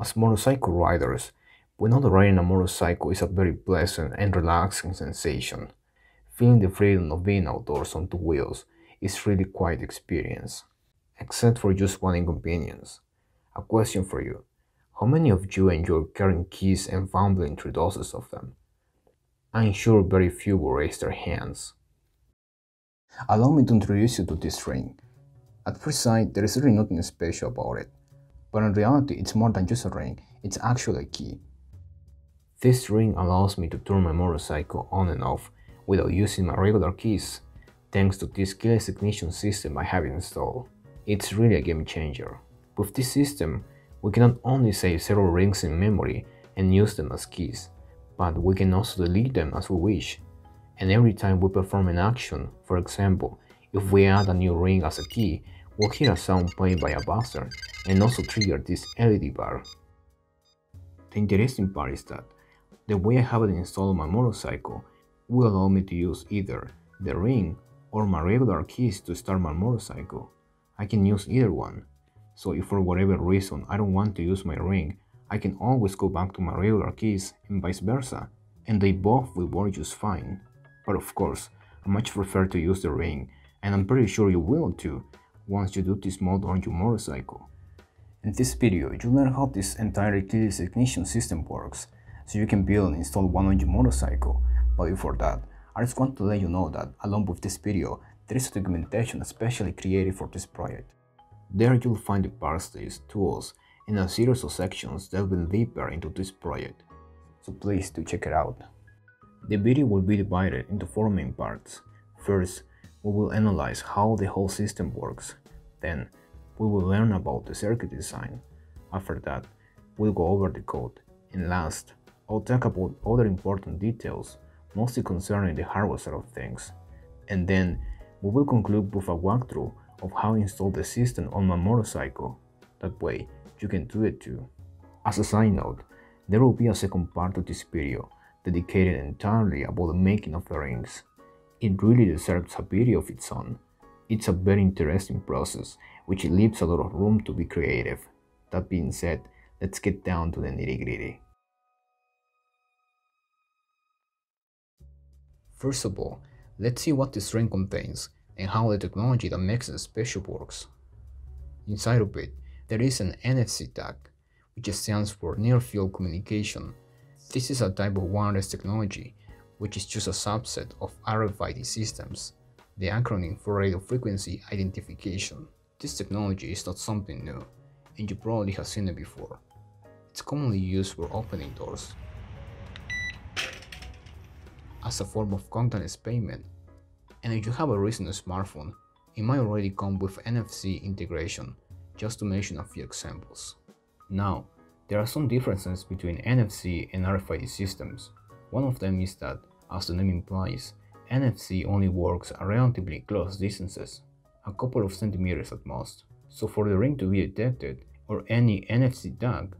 As motorcycle riders, we know that riding a motorcycle is a very pleasant and relaxing sensation. Feeling the freedom of being outdoors on two wheels is really quite experience. Except for just one inconvenience. A question for you. How many of you enjoy carrying keys and fumbling through dozens of them? I'm sure very few will raise their hands. Allow me to introduce you to this ring. At first sight, there is really nothing special about it. But in reality, it's more than just a ring, it's actually a key. This ring allows me to turn my motorcycle on and off without using my regular keys, thanks to this keyless ignition system I have installed. It's really a game changer. With this system, we can not only save several rings in memory and use them as keys, but we can also delete them as we wish. And every time we perform an action, for example, if we add a new ring as a key, we'll hear a sound played by a buzzer and also trigger this LED bar. The interesting part is that the way I have it installed on my motorcycle will allow me to use either the ring or my regular keys to start my motorcycle. I can use either one. So if for whatever reason I don't want to use my ring, I can always go back to my regular keys and vice versa, and they both will work just fine. But of course, I much prefer to use the ring, and I'm pretty sure you will too, once you do this mode on your motorcycle. In this video, you'll learn how this entire keyless ignition system works, so you can build and install one on your motorcycle. But before that, I just want to let you know that along with this video, there is a documentation especially created for this project. There you'll find the parts list, tools, and a series of sections delving deeper into this project, so please do check it out. The video will be divided into four main parts. First, we will analyze how the whole system works. Then, we will learn about the circuit design. After that, we'll go over the code. And last, I'll talk about other important details, mostly concerning the hardware side of things. And then, we will conclude with a walkthrough of how to install the system on my motorcycle. That way, you can do it too. As a side note, there will be a second part of this video dedicated entirely about the making of the rings. It really deserves a video of its own. It's a very interesting process, which leaves a lot of room to be creative. That being said, let's get down to the nitty gritty. First of all, let's see what this ring contains and how the technology that makes it special works. Inside of it, there is an NFC tag, which stands for Near Field Communication. This is a type of wireless technology, which is just a subset of RFID systems, the acronym for radio frequency identification. This technology is not something new, and you probably have seen it before. It's commonly used for opening doors, as a form of contactless payment. And if you have a recent smartphone, it might already come with NFC integration, just to mention a few examples. Now, there are some differences between NFC and RFID systems. One of them is that, as the name implies, NFC only works at relatively close distances, a couple of centimeters at most. So for the ring to be detected, or any NFC tag,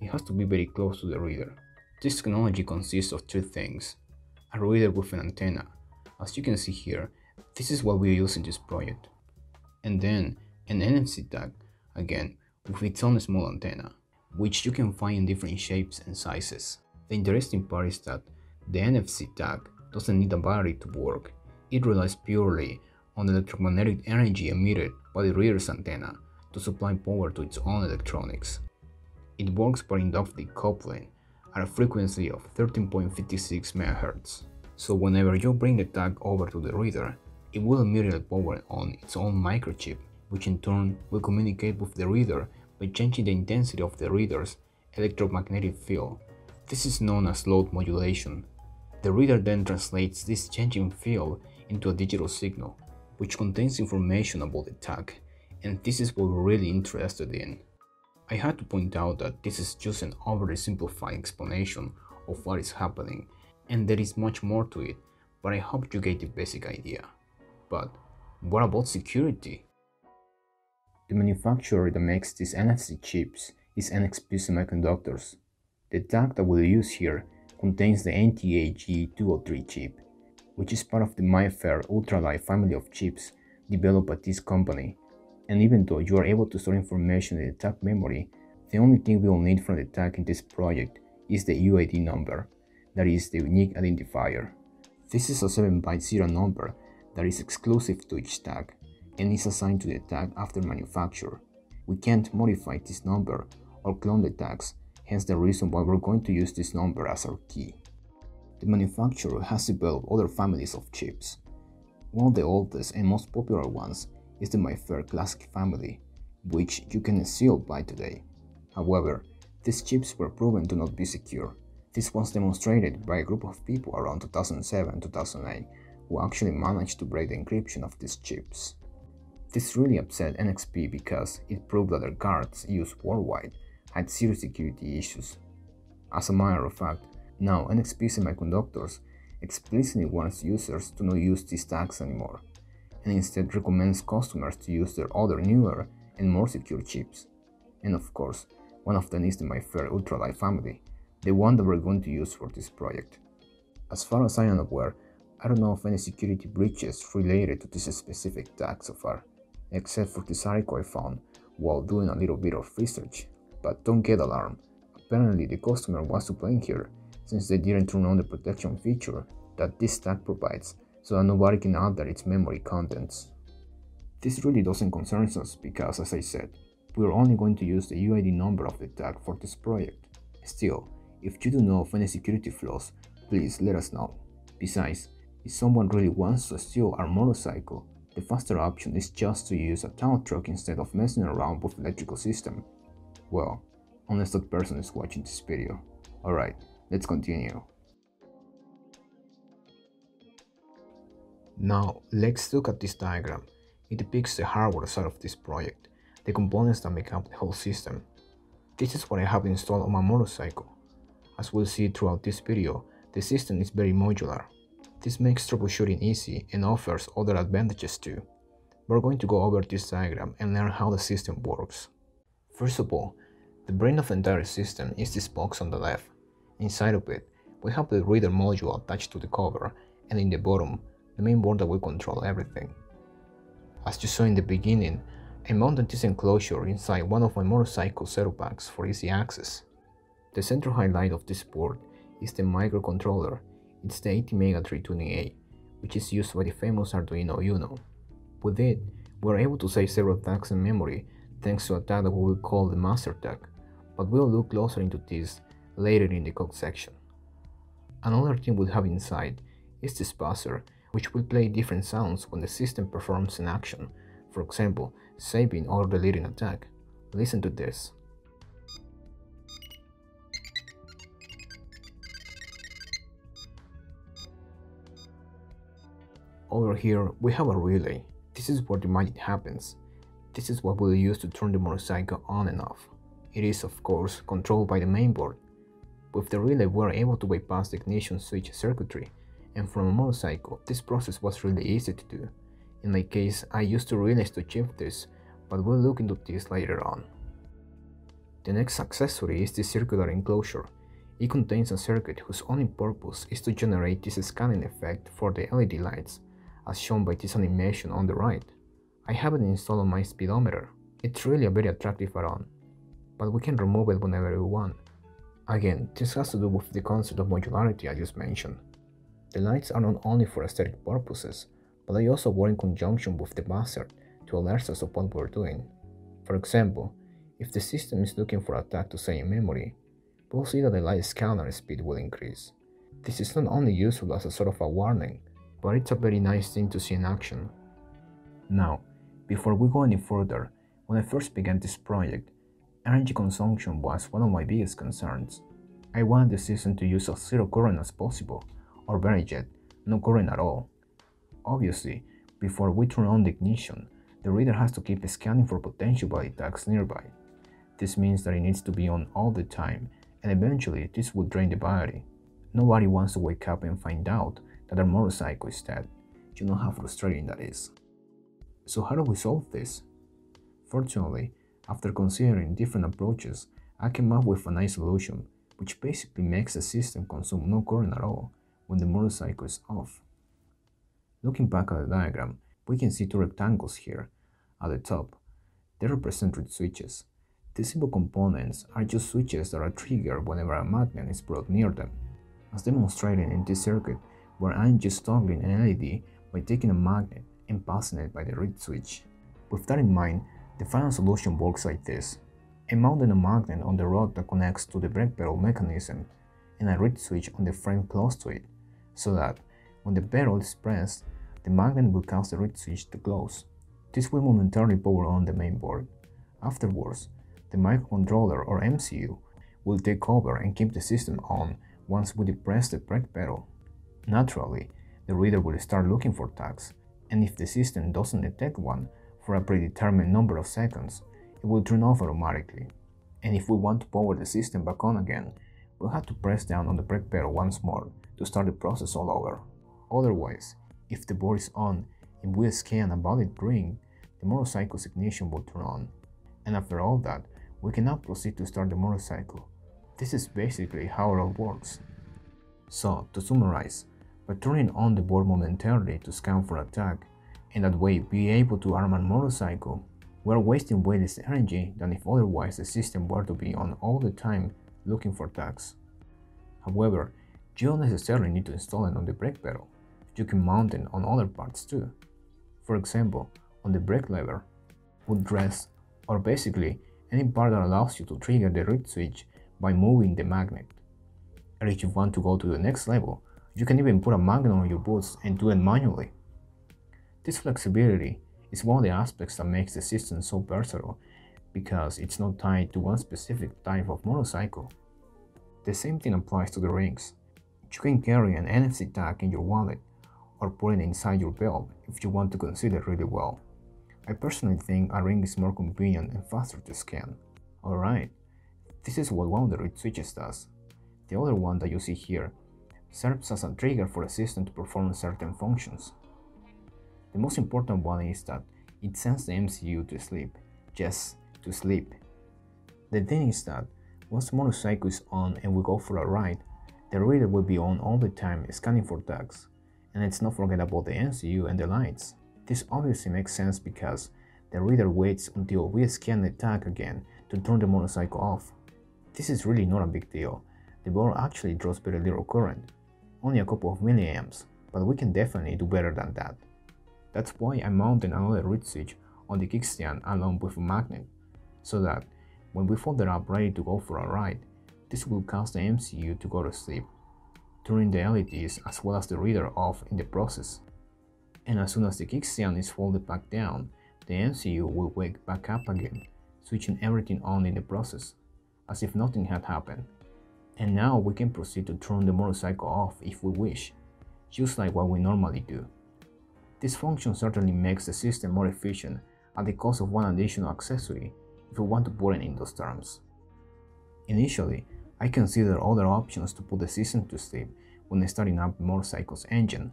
it has to be very close to the reader. This technology consists of two things, a reader with an antenna. As you can see here, this is what we use in this project. And then an NFC tag, again, with its own small antenna, which you can find in different shapes and sizes. The interesting part is that the NFC tag doesn't need a battery to work. It relies purely on the electromagnetic energy emitted by the reader's antenna to supply power to its own electronics. It works by inductive coupling at a frequency of 13.56 MHz. So whenever you bring the tag over to the reader, it will immediately power on its own microchip, which in turn will communicate with the reader by changing the intensity of the reader's electromagnetic field. This is known as load modulation. The reader then translates this changing field into a digital signal, which contains information about the tag, and this is what we're really interested in. I had to point out that this is just an overly simplified explanation of what is happening, and there is much more to it, but I hope you get the basic idea. But what about security? The manufacturer that makes these NFC chips is NXP Semiconductors. The tag that we'll use here contains the NTAG203 chip, which is part of the MIFARE ultralight family of chips developed by this company. And even though you are able to store information in the tag memory, The only thing we will need from the tag in this project is the UID number, that is the unique identifier. This is a 7-byte serial number that is exclusive to each tag and is assigned to the tag after manufacture. We can't modify this number or clone the tags, hence the reason why we're going to use this number as our key. The manufacturer has developed other families of chips. One of the oldest and most popular ones is the MIFARE Classic family, which you can still buy today. However, these chips were proven to not be secure. This was demonstrated by a group of people around 2007-2008 who actually managed to break the encryption of these chips. This really upset NXP because it proved that their cards used worldwide had serious security issues. As a matter of fact, now NXP semiconductors explicitly warns users to not use these tags anymore, and instead recommends customers to use their other newer and more secure chips. And of course, one of them is the MIFARE Ultralight family, the one that we're going to use for this project. As far as I am aware, I don't know of any security breaches related to this specific tag so far, except for this article I found while doing a little bit of research. But don't get alarmed, apparently the customer was to blame here, since they didn't turn on the protection feature that this tag provides so that nobody can alter its memory contents. This really doesn't concern us because, as I said, we're only going to use the UID number of the tag for this project. Still, if you do know of any security flaws, please let us know. Besides, if someone really wants to steal our motorcycle, the faster option is just to use a tow truck instead of messing around with electrical system. Well, unless that person is watching this video. Alright, let's continue. Now, let's look at this diagram. It depicts the hardware side of this project, the components that make up the whole system. This is what I have installed on my motorcycle. As we'll see throughout this video, the system is very modular, this makes troubleshooting easy and offers other advantages too. We're going to go over this diagram and learn how the system works. First of all, the brain of the entire system is this box on the left. Inside of it, we have the reader module attached to the cover, and in the bottom, the main board that will control everything. As you saw in the beginning, I mounted this enclosure inside one of my motorcycle setup packs for easy access. The central highlight of this board is the microcontroller it's the ATmega320A, which is used by the famous Arduino Uno. With it, we're able to save several tags in memory thanks to a tag that we will call the master tag, but we'll look closer into this later in the code section. Another thing we'll have inside is this buzzer, which will play different sounds when the system performs an action, for example, saving or deleting a tag. Listen to this. Over here, we have a relay. This is where the magic happens. This is what we'll use to turn the motorcycle on and off. It is, of course, controlled by the mainboard. With the relay, we are able to bypass the ignition switch circuitry, and from a motorcycle, this process was really easy to do. In my case, I used two relays to achieve this, but we'll look into this later on. The next accessory is the circular enclosure. It contains a circuit whose only purpose is to generate this scanning effect for the LED lights as shown by this animation on the right. I have it installed on my speedometer. It's really a very attractive add-on, but we can remove it whenever we want. Again, this has to do with the concept of modularity I just mentioned. The lights are not only for aesthetic purposes, but they also work in conjunction with the buzzer to alert us of what we're doing. For example, if the system is looking for a tag to say in memory, we'll see that the light scanner speed will increase. This is not only useful as a sort of a warning, but it's a very nice thing to see in action. Now, before we go any further, when I first began this project, energy consumption was one of my biggest concerns. I wanted the system to use as zero current as possible, or better yet, no current at all. Obviously, before we turn on the ignition, the reader has to keep scanning for potential body tags nearby. This means that it needs to be on all the time, and eventually this will drain the battery. Nobody wants to wake up and find out that their motorcycle is dead. You know how frustrating that is. So how do we solve this? Fortunately, after considering different approaches, I came up with a nice solution, which basically makes the system consume no current at all when the motorcycle is off. Looking back at the diagram, we can see two rectangles here. At the top, they represent reed switches. The simple components are just switches that are triggered whenever a magnet is brought near them. As demonstrated in this circuit, where I'm just toggling an LED by taking a magnet it by the reed switch. With that in mind, the final solution works like this. I mounted a magnet on the rod that connects to the brake pedal mechanism and a reed switch on the frame close to it, so that when the pedal is pressed, the magnet will cause the reed switch to close. This will momentarily power on the main board. Afterwards, the microcontroller or MCU will take over and keep the system on once we depress the brake pedal. Naturally, the reader will start looking for tags, and if the system doesn't detect one for a predetermined number of seconds, it will turn off automatically. And if we want to power the system back on again, we'll have to press down on the brake pedal once more to start the process all over. Otherwise, if the board is on and we scan a valid ring, the motorcycle's ignition will turn on. And after all that, we can now proceed to start the motorcycle. This is basically how it all works. So, to summarize, by turning on the board momentarily to scan for attack, and that way be able to arm a motorcycle, we are wasting way less energy than if otherwise the system were to be on all the time looking for tags. However, you don't necessarily need to install it on the brake pedal, you can mount it on other parts too. For example, on the brake lever, wood rest, or basically any part that allows you to trigger the reed switch by moving the magnet. And if you want to go to the next level, you can even put a magnet on your boots and do it manually. This flexibility is one of the aspects that makes the system so versatile because it's not tied to one specific type of motorcycle. The same thing applies to the rings. You can carry an NFC tag in your wallet or put it inside your belt if you want to consider it really well. I personally think a ring is more convenient and faster to scan. Alright, this is what one of the reed switches does. The other one that you see here serves as a trigger for the system to perform certain functions. The most important one is that it sends the MCU to sleep, just to sleep. The thing is that once the motorcycle is on and we go for a ride, the reader will be on all the time scanning for tags. And let's not forget about the MCU and the lights. This obviously makes sense because the reader waits until we scan the tag again to turn the motorcycle off. This is really not a big deal. The board actually draws very little current, only a couple of milliamps, but we can definitely do better than that. That's why I mounted another reed switch on the kickstand along with a magnet, so that when we fold it up ready to go for a ride, this will cause the MCU to go to sleep, turning the LEDs as well as the reader off in the process. And as soon as the kickstand is folded back down, the MCU will wake back up again, switching everything on in the process, as if nothing had happened. And now we can proceed to turn the motorcycle off if we wish, just like what we normally do. This function certainly makes the system more efficient at the cost of one additional accessory if we want to put it in those terms. Initially, I considered other options to put the system to sleep when starting up the motorcycle's engine.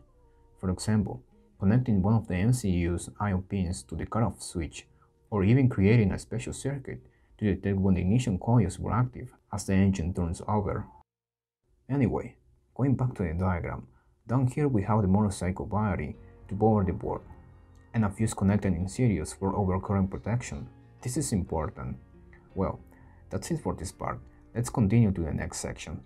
For example, connecting one of the MCU's I.O. pins to the cutoff switch, or even creating a special circuit to detect when the ignition coils were active as the engine turns over. Anyway, going back to the diagram, down here we have the motorcycle battery to power the board, and a fuse connected in series for overcurrent protection. This is important. Well, that's it for this part. Let's continue to the next section.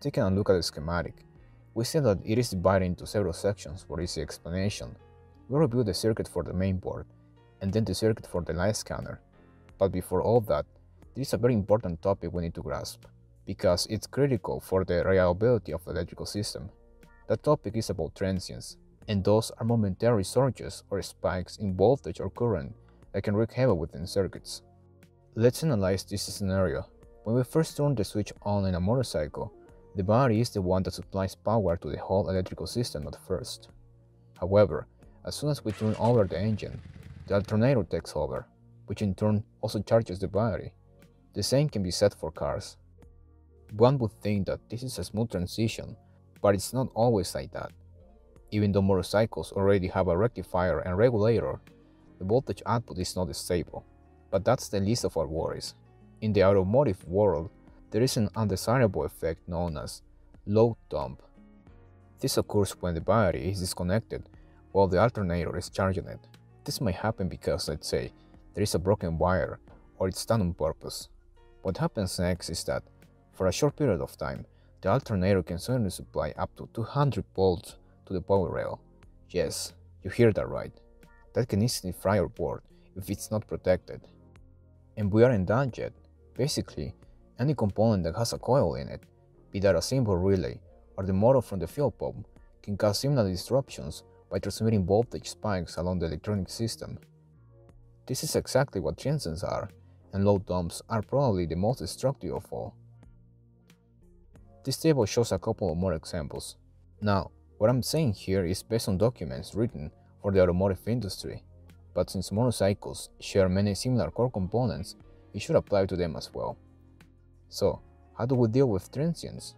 Taking a look at the schematic, we see that it is divided into several sections for easy explanation. We review the circuit for the main board, and then the circuit for the light scanner. But before all that, this is a very important topic we need to grasp, because it's critical for the reliability of the electrical system. The topic is about transients, and those are momentary surges or spikes in voltage or current that can wreak havoc within circuits. Let's analyze this scenario. When we first turn the switch on in a motorcycle, the battery is the one that supplies power to the whole electrical system at first. However, as soon as we turn over the engine, the alternator takes over, which in turn also charges the battery. The same can be said for cars. One would think that this is a smooth transition, but it's not always like that. Even though motorcycles already have a rectifier and regulator, the voltage output is not stable. But that's the least of our worries. In the automotive world, there is an undesirable effect known as load dump. This occurs when the battery is disconnected while the alternator is charging it. This may happen because, let's say, there is a broken wire or it's done on purpose. What happens next is that, for a short period of time, the alternator can suddenly supply up to 200 volts to the power rail. Yes, you hear that right. That can easily fry your board if it's not protected. And we aren't done yet. Basically, any component that has a coil in it, be that a simple relay or the motor from the fuel pump, can cause similar disruptions by transmitting voltage spikes along the electronic system. This is exactly what transients are, and load dumps are probably the most destructive of all. This table shows a couple of more examples. Now, what I'm saying here is based on documents written for the automotive industry, but since motorcycles share many similar core components, it should apply to them as well. So, how do we deal with transients?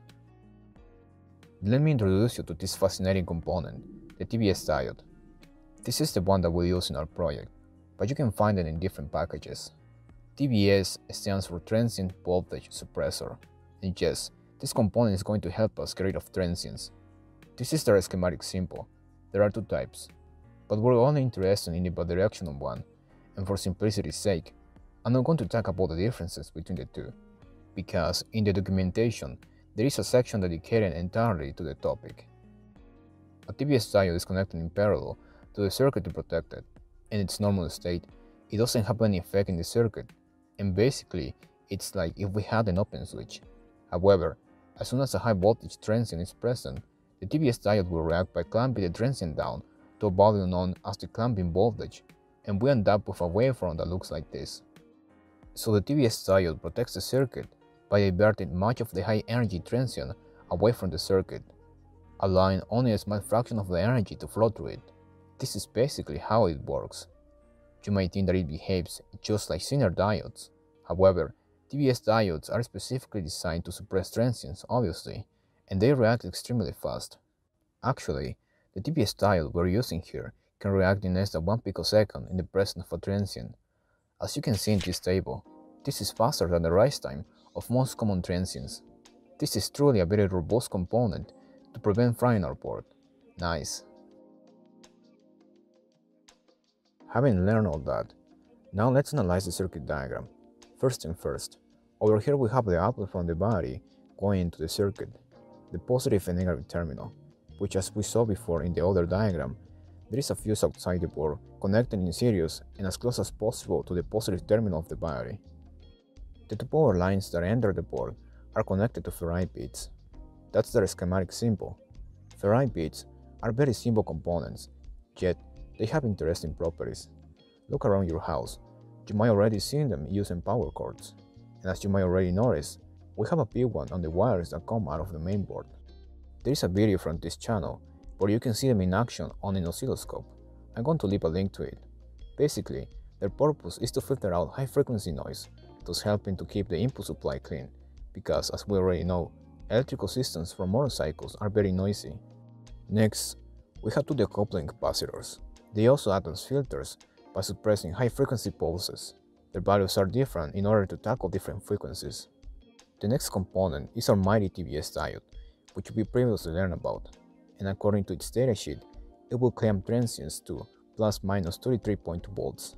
Let me introduce you to this fascinating component, the TVS diode. This is the one that we use in our project, but you can find it in different packages. TVS stands for Transient Voltage Suppressor, and yes, this component is going to help us get rid of transients. This is the schematic symbol. There are two types, but we're only interested in the bidirectional one, and for simplicity's sake, I'm not going to talk about the differences between the two, because in the documentation, there is a section dedicated entirely to the topic. A TVS diode is connected in parallel to the circuit to protect it. In its normal state, it doesn't have any effect in the circuit, and basically, it's like if we had an open switch. However, as soon as a high voltage transient is present, the TVS diode will react by clamping the transient down to a value known as the clamping voltage, and we end up with a waveform that looks like this. So the TVS diode protects the circuit by diverting much of the high energy transient away from the circuit, allowing only a small fraction of the energy to flow through it. This is basically how it works. You might think that it behaves just like Zener diodes. However, TVS diodes are specifically designed to suppress transients, obviously, and they react extremely fast. Actually, the TVS diode we're using here can react in less than 1 picosecond in the presence of a transient. As you can see in this table, this is faster than the rise time of most common transients. This is truly a very robust component to prevent frying our board. Nice. Having learned all that, now let's analyze the circuit diagram. First thing first, over here we have the output from the body going into the circuit, the positive and negative terminal, which as we saw before in the other diagram, there is a fuse outside the board connected in series and as close as possible to the positive terminal of the battery. The two power lines that enter the board are connected to ferrite beads. That's their schematic symbol. Ferrite beads are very simple components, yet they have interesting properties. Look around your house. You might already seen them using power cords and as you might already notice, we have a big one on the wires that come out of the mainboard. There is a video from this channel where you can see them in action on an oscilloscope. I'm going to leave a link to it. Basically, their purpose is to filter out high frequency noise, thus helping to keep the input supply clean, because as we already know, electrical systems for motorcycles are very noisy. Next, we have two decoupling capacitors. They also as filters by suppressing high frequency pulses. Their values are different in order to tackle different frequencies. The next component is our mighty TVS diode, which we previously learned about, and according to its datasheet, it will clamp transients to plus minus 33.2 volts,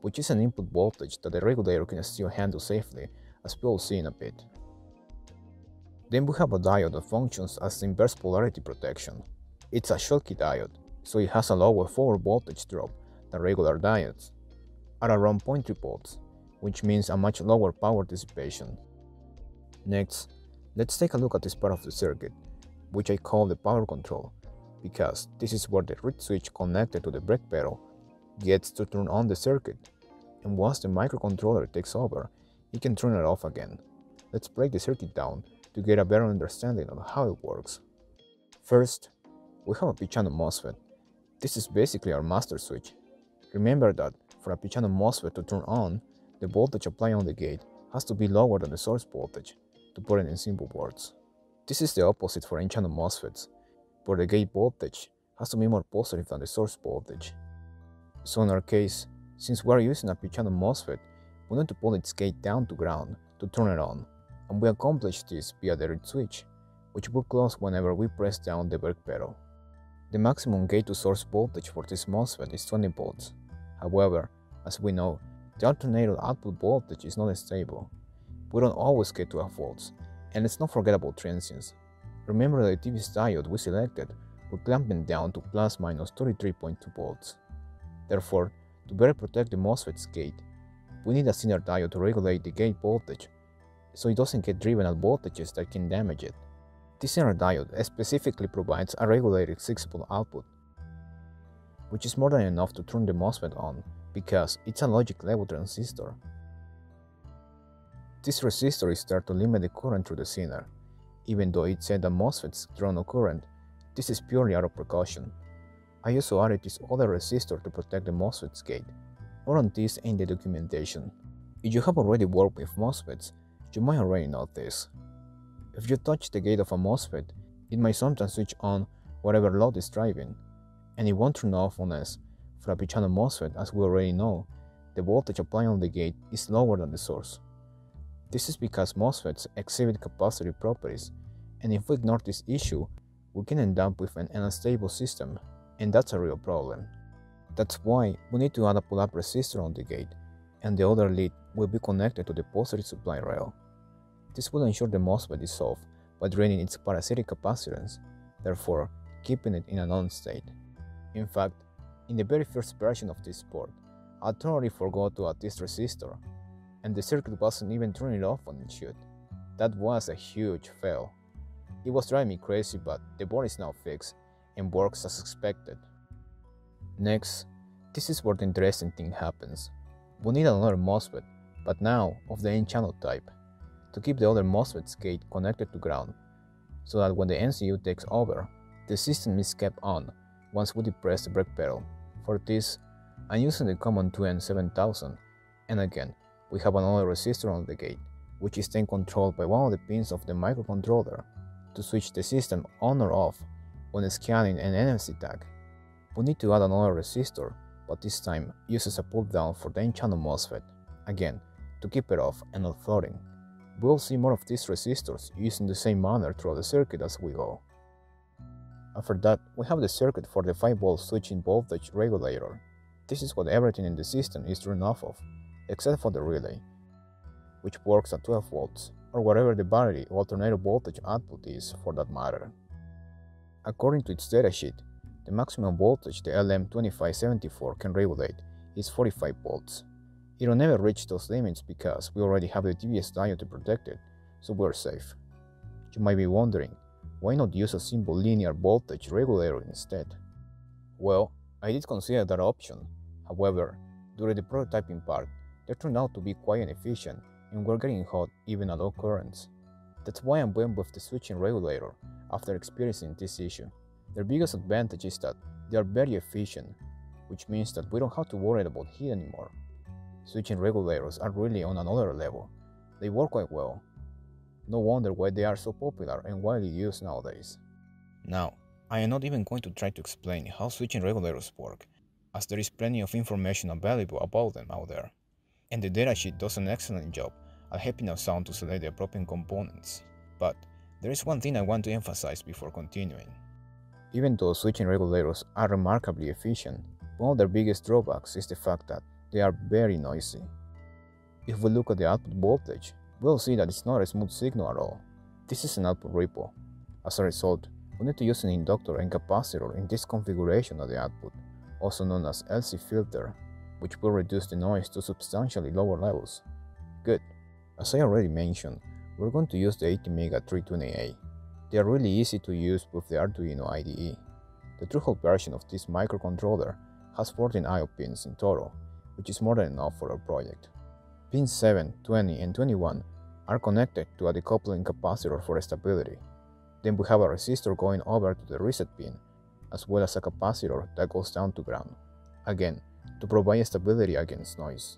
which is an input voltage that the regulator can still handle safely, as we will see in a bit. Then we have a diode that functions as inverse polarity protection. It's a Schottky diode, so it has a lower forward voltage drop than regular diodes, at around 0.3 volts, which means a much lower power dissipation. Next, let's take a look at this part of the circuit, which I call the power control, because this is where the reed switch connected to the brake pedal gets to turn on the circuit, and once the microcontroller takes over, it can turn it off again. Let's break the circuit down to get a better understanding of how it works. First, we have a p-channel MOSFET. This is basically our master switch. Remember that for a p-channel MOSFET to turn on, the voltage applied on the gate has to be lower than the source voltage, to put it in simple words. This is the opposite for n-channel MOSFETs, where the gate voltage has to be more positive than the source voltage. So in our case, since we are using a p-channel MOSFET, we need to pull its gate down to ground to turn it on, and we accomplish this via the reed switch, which will close whenever we press down the brake pedal. The maximum gate to source voltage for this MOSFET is 20 volts, However, as we know, The alternator output voltage is not stable. We don't always get 12 volts, and let's not forget about transients. Remember the TVS diode we selected will clamping down to plus minus 33.2 volts. Therefore, to better protect the MOSFET's gate, we need a Zener diode to regulate the gate voltage so it doesn't get driven at voltages that can damage it. This Zener diode specifically provides a regulated 6 volt output, which is more than enough to turn the MOSFET on because it's a logic level transistor. This resistor is there to limit the current through the Zener. Even though it said that MOSFETs draw no current, this is purely out of precaution. I also added this other resistor to protect the MOSFET's gate. More on this in the documentation. If you have already worked with MOSFETs, you might already know this. If you touch the gate of a MOSFET, it might sometimes switch on whatever load is driving, and it won't turn off unless, for a p-channel MOSFET as we already know, the voltage applied on the gate is lower than the source. This is because MOSFETs exhibit capacitive properties, and if we ignore this issue, we can end up with an unstable system, and that's a real problem. That's why we need to add a pull-up resistor on the gate, and the other lead will be connected to the positive supply rail. This will ensure the MOSFET is off by draining its parasitic capacitance, therefore keeping it in a non-state. In fact, in the very first version of this board, I totally forgot to add this resistor, and the circuit wasn't even turning off when it should. That was a huge fail. It was driving me crazy, but the board is now fixed and works as expected. Next, this is where the interesting thing happens. We need another MOSFET, but now of the N-channel type, to keep the other MOSFET's gate connected to ground, so that when the MCU takes over, the system is kept on once we depress the brake pedal. For this, I'm using the common 2N7000, and again, we have another resistor on the gate, which is then controlled by one of the pins of the microcontroller to switch the system on or off when scanning an NFC tag. We need to add another resistor, but this time uses a pull down for the N-channel MOSFET, again, to keep it off and not floating. We'll see more of these resistors used in the same manner throughout the circuit as we go. After that, we have the circuit for the 5V switching voltage regulator. This is what everything in the system is run off of, except for the relay, which works at 12 volts, or whatever the battery or alternator voltage output is for that matter. According to its datasheet, the maximum voltage the LM2574 can regulate is 45 volts. It will never reach those limits because we already have the TVS diode to protect it, so we're safe. You might be wondering, why not use a simple linear voltage regulator instead? Well, I did consider that option. However, during the prototyping part, they turned out to be quite inefficient and were getting hot even at low currents. That's why I went with the switching regulator after experiencing this issue. Their biggest advantage is that they are very efficient, which means that we don't have to worry about heat anymore. Switching regulators are really on another level. They work quite well. No wonder why they are so popular and widely used nowadays. Now, I am not even going to try to explain how switching regulators work, as there is plenty of information available about them out there. And the datasheet does an excellent job at helping us out to select the appropriate components. But there is one thing I want to emphasize before continuing. Even though switching regulators are remarkably efficient, one of their biggest drawbacks is the fact that they are very noisy. If we look at the output voltage, we'll see that it's not a smooth signal at all. This is an output ripple. As a result, we need to use an inductor and capacitor in this configuration of the output, also known as LC filter, which will reduce the noise to substantially lower levels. Good. As I already mentioned, we're going to use the ATmega 320A. They are really easy to use with the Arduino IDE. The through-hole version of this microcontroller has 14 I.O. pins in total, which is more than enough for our project. Pins 7, 20, and 21 are connected to a decoupling capacitor for stability. Then we have a resistor going over to the reset pin, as well as a capacitor that goes down to ground, again, to provide stability against noise.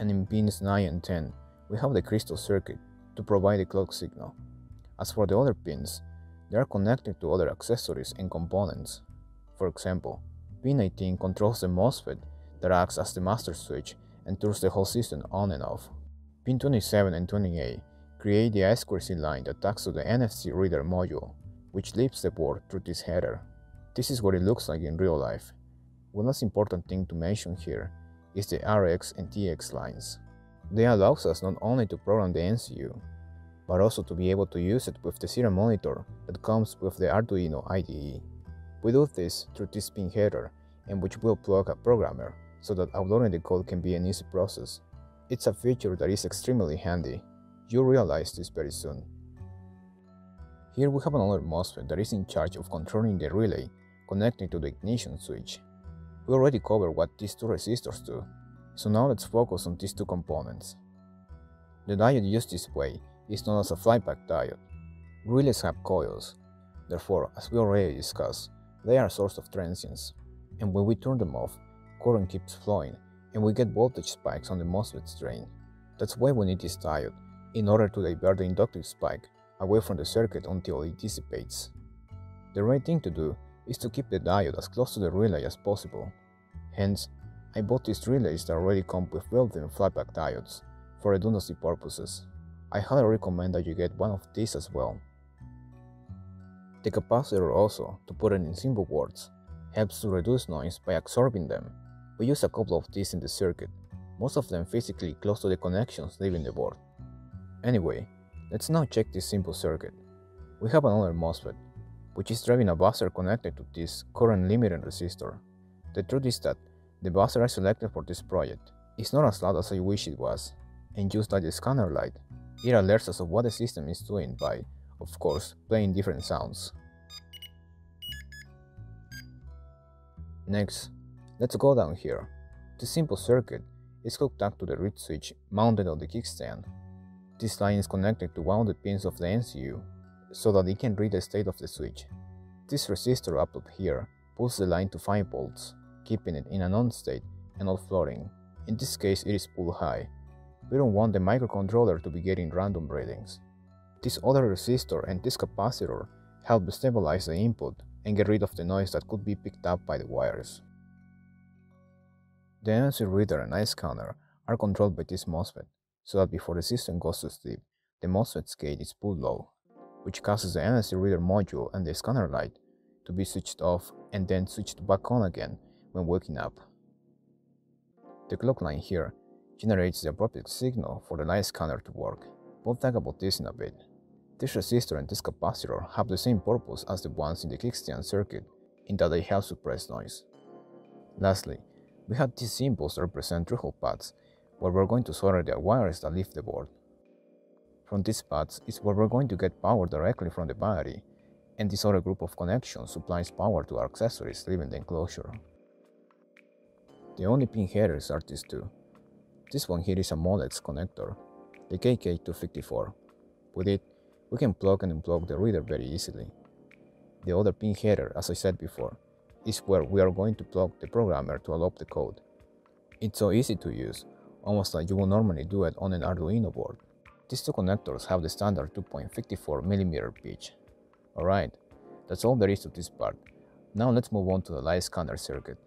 And in pins 9 and 10, we have the crystal circuit to provide the clock signal. As for the other pins, they are connected to other accessories and components. For example, pin 18 controls the MOSFET that acts as the master switch and turns the whole system on and off. Pin 27 and 28 create the I2C line that talks to the NFC reader module, which leaves the board through this header. This is what it looks like in real life. One last important thing to mention here is the RX and TX lines. They allows us not only to program the MCU, but also to be able to use it with the serial monitor that comes with the Arduino IDE. We do this through this pin header, in which we'll plug a programmer so that uploading the code can be an easy process. It's a feature that is extremely handy. You'll realize this very soon. Here we have another MOSFET that is in charge of controlling the relay connecting to the ignition switch. We already covered what these two resistors do, so now let's focus on these two components. The diode used this way is known as a flyback diode. Relays have coils, therefore, as we already discussed, they are a source of transients, and when we turn them off, current keeps flowing and we get voltage spikes on the MOSFET's drain. That's why we need this diode, in order to divert the inductive spike away from the circuit until it dissipates. The right thing to do is to keep the diode as close to the relay as possible. Hence, I bought these relays that already come with built-in flyback diodes for redundancy purposes. I highly recommend that you get one of these as well. The capacitor also, to put it in simple words, helps to reduce noise by absorbing them. We use a couple of these in the circuit, most of them physically close to the connections leaving the board. Anyway, let's now check this simple circuit. We have another MOSFET, which is driving a buzzer connected to this current limiting resistor. The truth is that the buzzer I selected for this project is not as loud as I wish it was, and used like the scanner light it alerts us of what the system is doing by, of course, playing different sounds. Next, let's go down here. This simple circuit is hooked up to the reed switch mounted on the kickstand. This line is connected to one of the pins of the MCU, so that it can read the state of the switch. This resistor up here pulls the line to 5 volts, keeping it in an on state and not floating. In this case it is pulled high, we don't want the microcontroller to be getting random readings. This other resistor and this capacitor help stabilize the input and get rid of the noise that could be picked up by the wires. The NFC reader and ice scanner are controlled by this MOSFET, so that before the system goes to sleep, the MOSFET's gate is pulled low, which causes the NFC reader module and the scanner light to be switched off and then switched back on again when waking up. The clock line here generates the appropriate signal for the light scanner to work. We'll talk about this in a bit. This resistor and this capacitor have the same purpose as the ones in the kickstand circuit, in that they help suppress noise. Lastly, we have these symbols that represent through-hole paths, where we're going to solder the wires that leave the board. From these paths is where we're going to get power directly from the battery, and this other group of connections supplies power to our accessories leaving the enclosure. The only pin headers are these two, this one here is a Molex connector, the KK254. With it, we can plug and unplug the reader very easily. The other pin header, as I said before, is where we are going to plug the programmer to unlock the code. It's so easy to use, almost like you would normally do it on an Arduino board. These two connectors have the standard 2.54mm pitch. Alright, that's all there is to this part. Now let's move on to the light scanner circuit.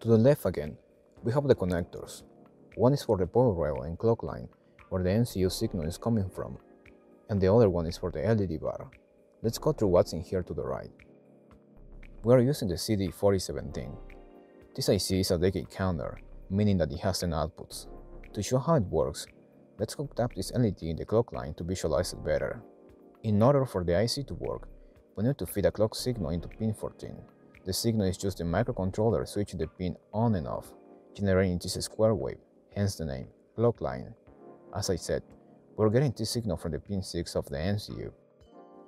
To the left again, we have the connectors. One is for the power rail and clock line, where the MCU signal is coming from, and the other one is for the LED bar. Let's go through what's in here to the right. We are using the CD4017. This IC is a decade counter, meaning that it has 10 outputs. To show how it works, let's hook up this LED in the clock line to visualize it better. In order for the IC to work, we need to feed a clock signal into pin 14. The signal is just a microcontroller switching the pin on and off, generating this square wave, hence the name, clock line. As I said, we're getting this signal from the pin 6 of the MCU.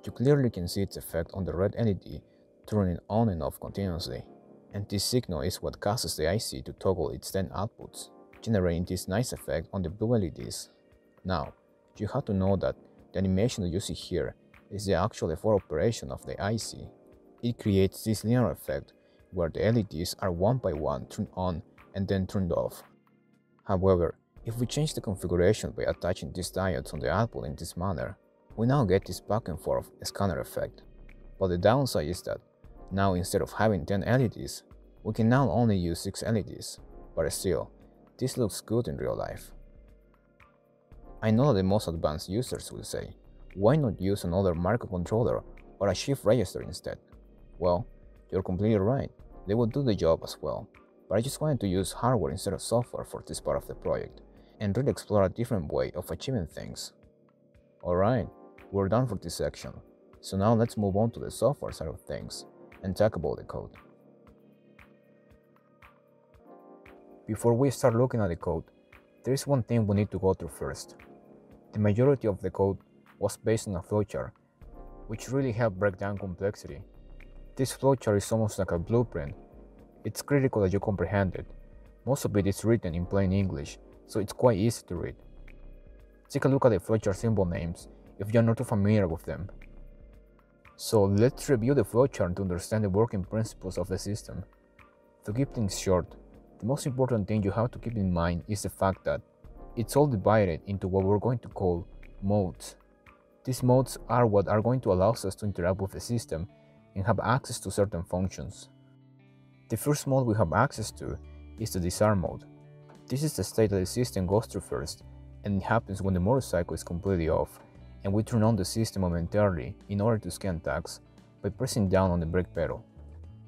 You clearly can see its effect on the red LED turning on and off continuously, and this signal is what causes the IC to toggle its 10 outputs, generating this nice effect on the blue LEDs. Now, you have to know that the animation you see here is the actual effort operation of the IC it creates this linear effect where the LEDs are one by one turned on and then turned off. However, if we change the configuration by attaching these diodes on the output in this manner, we now get this back and forth scanner effect. But the downside is that now instead of having 10 LEDs, we can now only use 6 LEDs, but still, this looks good in real life. I know that the most advanced users will say, why not use another microcontroller or a shift register instead? Well, you're completely right. they will do the job as well, but I just wanted to use hardware instead of software for this part of the project, and really explore a different way of achieving things. Alright, we're done for this section, so now let's move on to the software side of things, and talk about the code. Before we start looking at the code, there is one thing we need to go through first. The majority of the code was based on a flowchart, which really helped break down complexity. This flowchart is almost like a blueprint. It's critical that you comprehend it. Most of it is written in plain English, so it's quite easy to read. Take a look at the flowchart symbol names if you're not too familiar with them. So let's review the flowchart to understand the working principles of the system. To keep things short, the most important thing you have to keep in mind is the fact that it's all divided into what we're going to call modes. These modes are what are going to allow us to interact with the system and have access to certain functions. The first mode we have access to is the disarm mode. This is the state that the system goes through first, and it happens when the motorcycle is completely off, and we turn on the system momentarily in order to scan tags by pressing down on the brake pedal.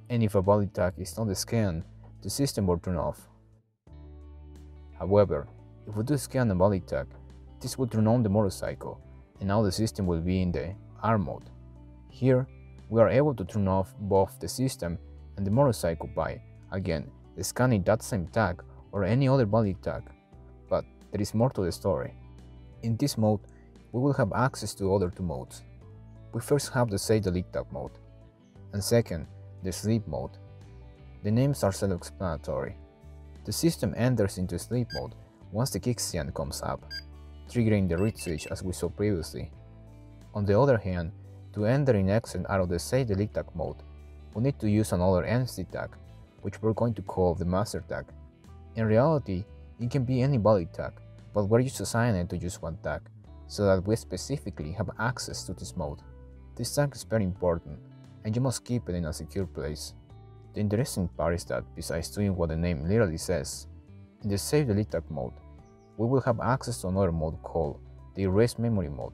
And if a valid tag is not scanned, the system will turn off. However, if we do scan a valid tag, this will turn on the motorcycle, and now the system will be in the ARM mode. Here, we are able to turn off both the system and the motorcycle by, again, scanning that same tag or any other valid tag. But there is more to the story. In this mode, we will have access to other two modes. We first have the Save Delete Tag mode, and second, the Sleep mode. The names are self-explanatory. The system enters into sleep mode once the kickstand comes up, triggering the reed switch as we saw previously. On the other hand, to enter in exit out of the Save Delete Tag mode, we need to use another NFC tag, which we're going to call the master tag. In reality, it can be any valid tag, but we're just assigning it to just one tag, so that we specifically have access to this mode. This tag is very important, and you must keep it in a secure place. The interesting part is that, besides doing what the name literally says, in the Save Delete Tag mode, we will have access to another mode called the Erase Memory mode,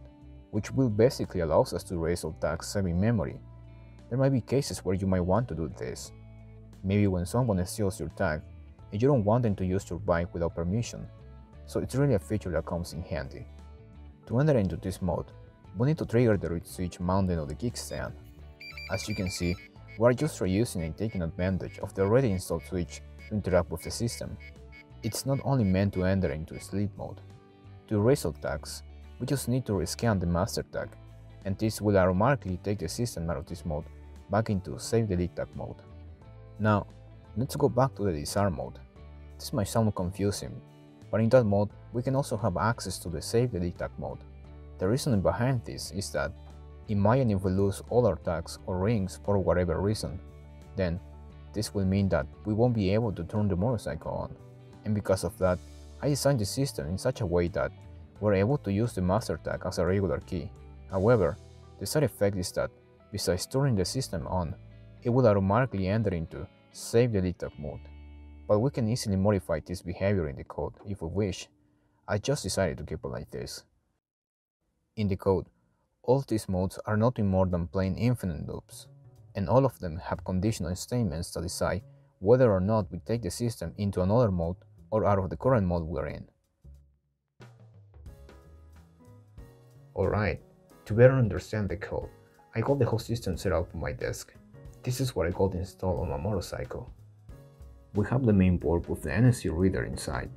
which will basically allow us to erase all tags saving memory. There might be cases where you might want to do this. Maybe when someone steals your tag and you don't want them to use your bike without permission, so it's really a feature that comes in handy. To enter into this mode, we need to trigger the reed switch mounted on the kickstand. As you can see, we are just reusing and taking advantage of the already installed switch to interact with the system. It's not only meant to enter into sleep mode. To erase all tags, we just need to rescan the master tag, and this will automatically take the system out of this mode back into Save Delete Tag mode. Now, let's go back to the disarm mode. This might sound confusing, but in that mode, we can also have access to the Save Delete Tag mode. The reason behind this is that imagine if we lose all our tags or rings for whatever reason, then this will mean that we won't be able to turn the motorcycle on and because of that, I designed the system in such a way that we're able to use the master tag as a regular key. However, the side effect is that, besides turning the system on, it will automatically enter into Save Delete Tag mode. But we can easily modify this behavior in the code if we wish. I just decided to keep it like this. In the code, all these modes are nothing more than plain infinite loops, and all of them have conditional statements that decide whether or not we take the system into another mode or out of the current mode we're in. Alright, to better understand the code, I got the whole system set up on my desk. This is what I got installed on my motorcycle. We have the main board with the NFC reader inside,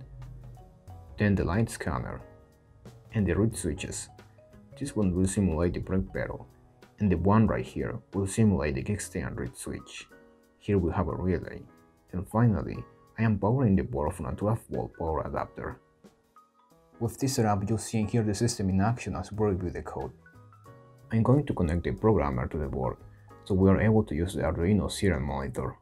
then the light scanner, and the reed switches. This one will simulate the brake pedal, and the one right here will simulate the kickstand reed switch. Here we have a relay, and finally, I am powering the board from a 12V power adapter. With this setup, you'll see and hear the system in action as we review the code. I'm going to connect the programmer to the board, so we are able to use the Arduino serial monitor.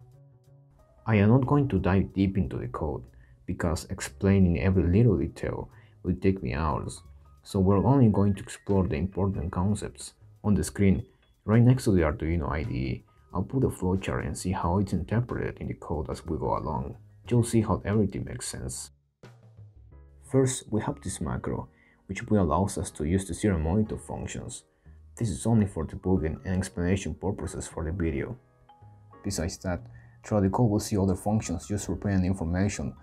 I am not going to dive deep into the code, because explaining every little detail will take me hours, so we're only going to explore the important concepts. On the screen, right next to the Arduino IDE, I'll put a flowchart and see how it's interpreted in the code as we go along you'll see how everything makes sense. First, we have this macro, which will allows us to use the serial monitor functions. This is only for debugging and explanation purposes for the video. Besides that, Throughout the code we'll see other functions just represent information,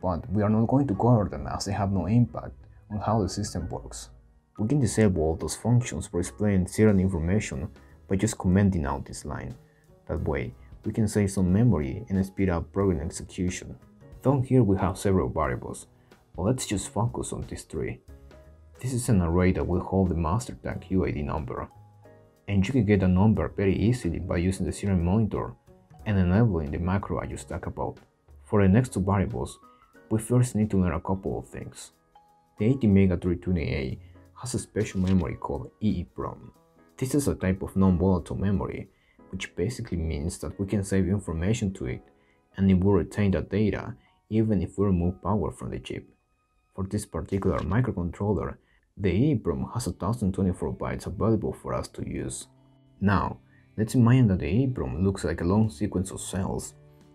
but we are not going to cover them as they have no impact on how the system works. We can disable all those functions for displaying certain information by just commenting out this line. That way, we can save some memory and speed up program execution. Down here we have several variables, but let's just focus on these three. This is an array that will hold the master tag UID number, and you can get a number very easily by using the serial monitor and enabling the macro I just talked about. For the next two variables, we first need to learn a couple of things. The ATmega320A has a special memory called EEPROM. This is a type of non-volatile memory, which basically means that we can save information to it and it will retain that data even if we remove power from the chip. For this particular microcontroller, the EEPROM has 1024 bytes available for us to use. Now, let's imagine that the EEPROM looks like a long sequence of cells,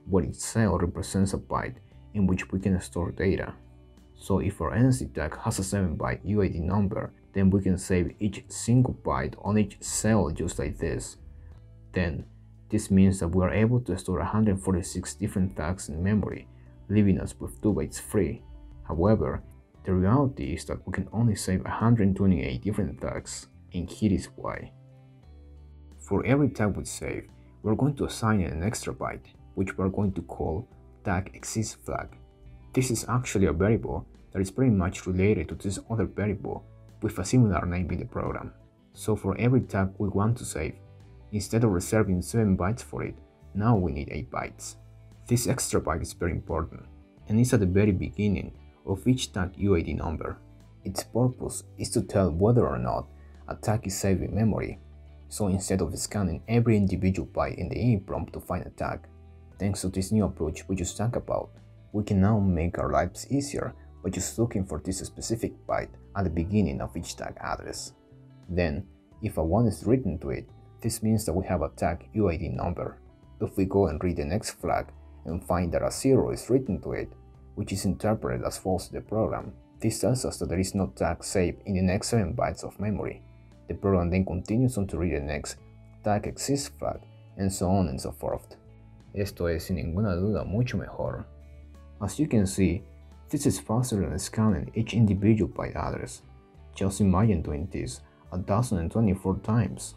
where each cell represents a byte in which we can store data. So if our NFC tag has a 7-byte UID number, then we can save each single byte on each cell just like this. Then, this means that we are able to store 146 different tags in memory, leaving us with 2 bytes free. However, the reality is that we can only save 128 different tags, and here is why. For every tag we save, we're going to assign an extra byte, which we're going to call tag exist flag. This is actually a variable that is pretty much related to this other variable with a similar name in the program. So for every tag we want to save, instead of reserving 7 bytes for it, now we need 8 bytes. This extra byte is very important, and it's at the very beginning of each tag UID number. Its purpose is to tell whether or not a tag is saved in memory, so instead of scanning every individual byte in the EEPROM to find a tag, thanks to this new approach we just talked about, we can now make our lives easier by just looking for this specific byte at the beginning of each tag address. Then, if a 1 is written to it, this means that we have a tag UID number. If we go and read the next flag and find that a 0 is written to it, which is interpreted as false to the program. This tells us that there is no tag saved in the next 7 bytes of memory. The program then continues on to read the next tag exists flag, and so on and so forth. Esto es sin ninguna duda mucho mejor. As you can see, this is faster than scanning each individual byte address. Just imagine doing this a 1024 times.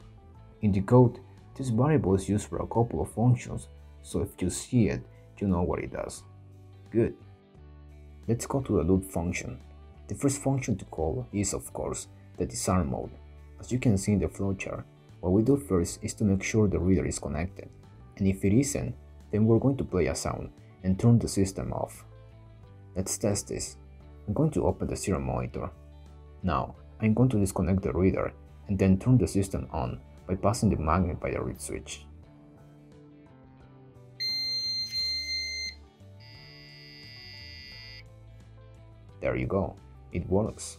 In the code, this variable is used for a couple of functions, so if you see it, you know what it does. Good. Let's go to the loop function. The first function to call is, of course, the disarm mode. As you can see in the flowchart, what we do first is to make sure the reader is connected, and if it isn't, then we're going to play a sound and turn the system off. Let's test this. I'm going to open the serial monitor. Now, I'm going to disconnect the reader and then turn the system on by passing the magnet by the reed switch. There you go, it works.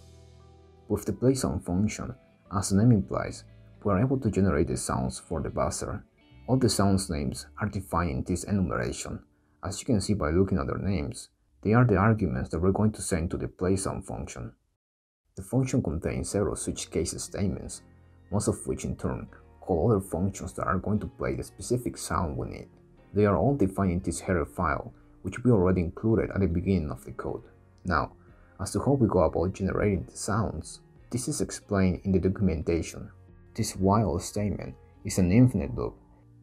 With the play sound function, as the name implies, we are able to generate the sounds for the buzzer. All the sounds names are defined in this enumeration. As you can see by looking at their names, they are the arguments that we're going to send to the play sound function. The function contains several switch case statements, most of which in turn call other functions that are going to play the specific sound we need. They are all defined in this header file, which we already included at the beginning of the code. Now, as to how we go about generating the sounds, this is explained in the documentation. This while statement is an infinite loop,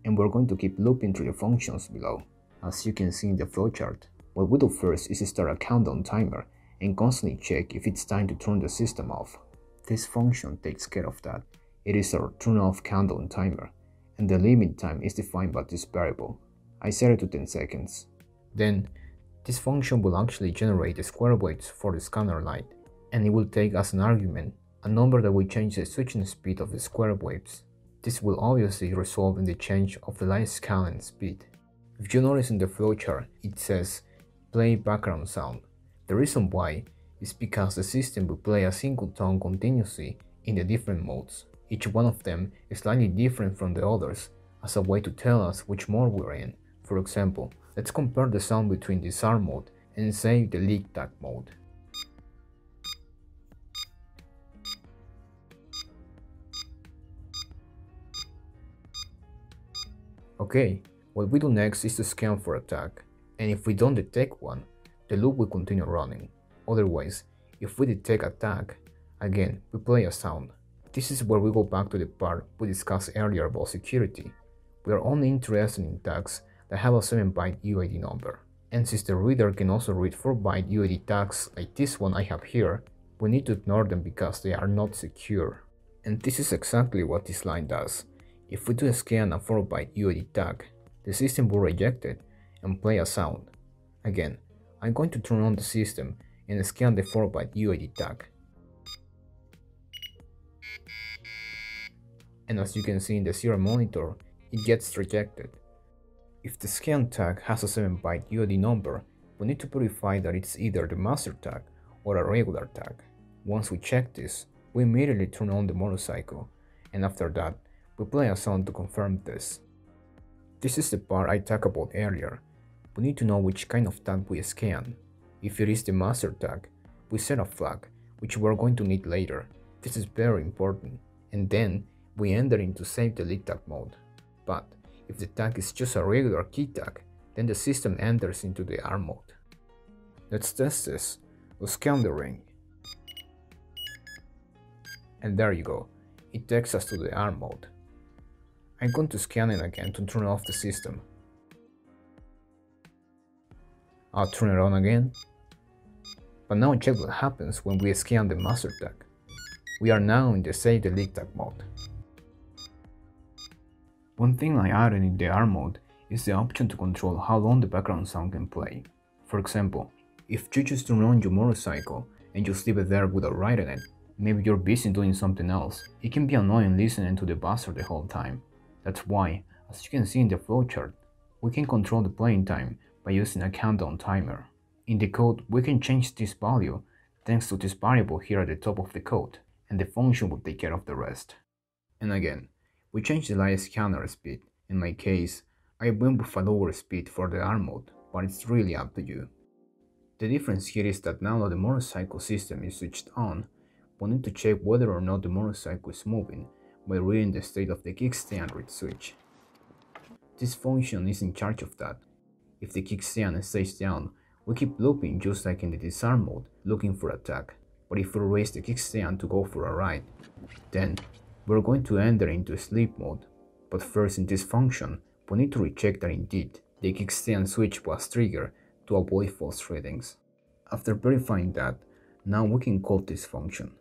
and we're going to keep looping through the functions below. As you can see in the flowchart, what we do first is start a countdown timer and constantly check if it's time to turn the system off. This function takes care of that. It is our turn off countdown timer, and the limit time is defined by this variable. I set it to 10 seconds. Then, this function will actually generate the square waves for the scanner light, and it will take as an argument a number that will change the switching speed of the square waves. This will obviously result in the change of the light and speed. If you notice in the flowchart, it says play background sound. The reason why is because the system will play a single tone continuously in the different modes. Each one of them is slightly different from the others as a way to tell us which mode we're in. For example, Let's compare the sound between disarm mode and save delete tag mode. Okay, What we do next is to scan for attack, and if we don't detect one, the loop will continue running. Otherwise, if we detect attack, again, we play a sound. This is where we go back to the part we discussed earlier about security. We are only interested in tags that have a 7-byte UID number. And since the reader can also read 4-byte UID tags like this one I have here, we need to ignore them because they are not secure. And this is exactly what this line does. If we do a scan a 4-byte UID tag, the system will reject it and play a sound. Again, I'm going to turn on the system and scan the 4-byte UID tag. And as you can see in the serial monitor, it gets rejected. If the scan tag has a 7-byte UID number, we need to verify that it's either the master tag or a regular tag. Once we check this, we immediately turn on the motorcycle, and after that, we play a sound to confirm this. This is the part I talked about earlier. We need to know which kind of tag we scan. If it is the master tag, we set a flag, which we're going to need later. This is very important. And then, we enter into save delete tag mode. But, if the tag is just a regular key tag, then the system enters into the ARM mode. Let's test this. We'll scan the ring. And there you go, it takes us to the ARM mode. I'm going to scan it again to turn off the system. I'll turn it on again. But now check what happens when we scan the master tag. We are now in the save delete tag mode. One thing I added in the ARM mode is the option to control how long the background sound can play. For example, if you just turn on your motorcycle and just leave it there without riding it, maybe you're busy doing something else, it can be annoying listening to the buzzer the whole time. That's why, as you can see in the flowchart, we can control the playing time by using a countdown timer. In the code, we can change this value thanks to this variable here at the top of the code, and the function will take care of the rest. And again, we change the light scanner speed. In my case, I went with a lower speed for the ARM mode, but it's really up to you. The difference here is that now that the motorcycle system is switched on, we need to check whether or not the motorcycle is moving by reading the state of the kickstand reed switch. This function is in charge of that. If the kickstand stays down, we keep looping just like in the disarm mode, looking for attack. But if we raise the kickstand to go for a ride, then we're going to enter into sleep mode. But first in this function, we need to recheck that indeed the kickstand switch was triggered to avoid false readings. After verifying that, now we can call this function.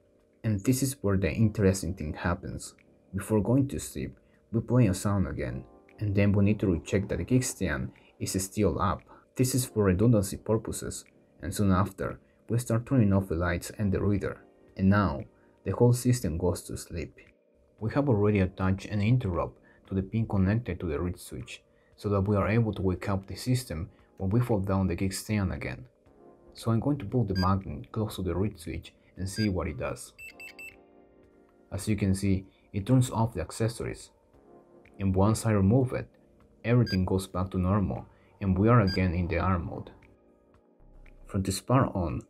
And this is where the interesting thing happens. Before going to sleep, we play a sound again, and then we need to recheck that the kickstand is still up. This is for redundancy purposes, and soon after, we start turning off the lights and the reader, and now, the whole system goes to sleep. We have already attached an interrupt to the pin connected to the reed switch, so that we are able to wake up the system when we fall down the kickstand again. So I'm going to put the magnet close to the reed switch and see what it does. As you can see, it turns off the accessories. And once I remove it, everything goes back to normal and we are again in the ARM mode. From this part on,